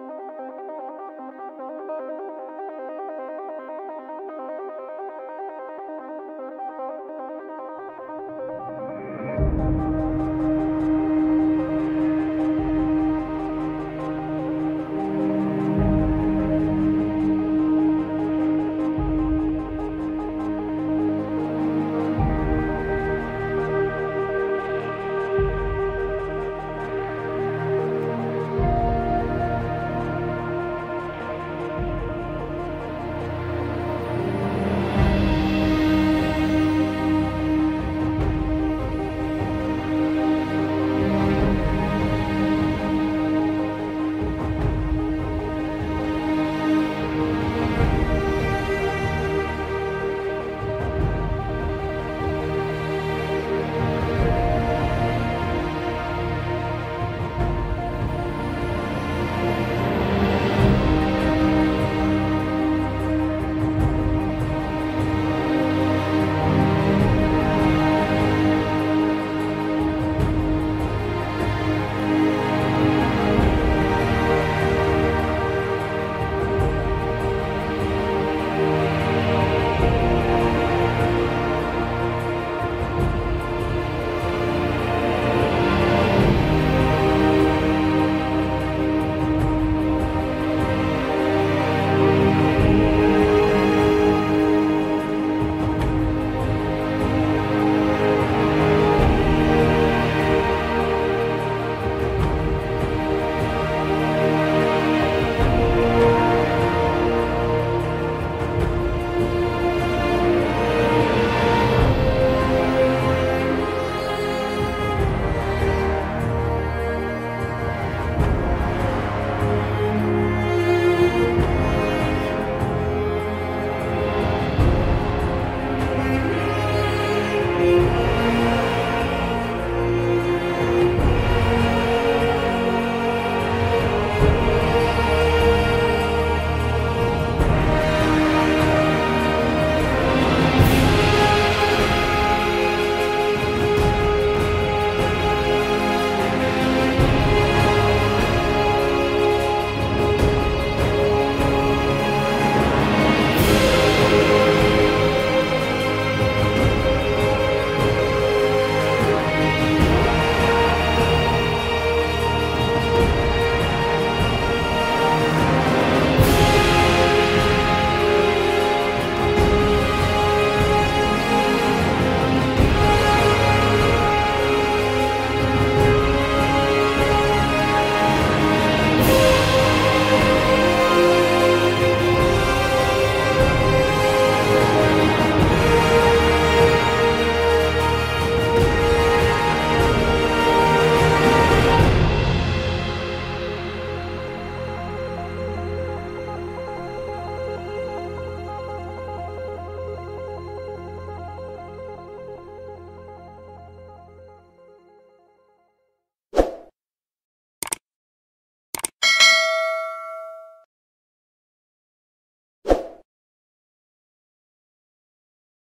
you